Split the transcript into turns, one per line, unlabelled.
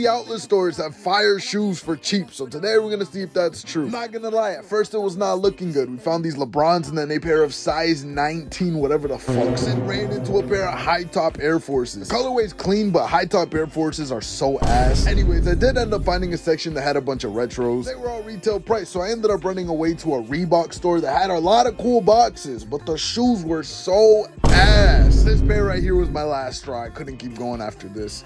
the outlet stores have fire shoes for cheap. So today we're gonna see if that's true. I'm not gonna lie, at first it was not looking good. We found these LeBrons and then a pair of size 19, whatever the fuck. It ran into a pair of high top Air Forces. The colorway's clean, but high top Air Forces are so ass. Anyways, I did end up finding a section that had a bunch of retros. They were all retail price, so I ended up running away to a Reebok store that had a lot of cool boxes, but the shoes were so ass. This pair right here was my last straw. I couldn't keep going after this.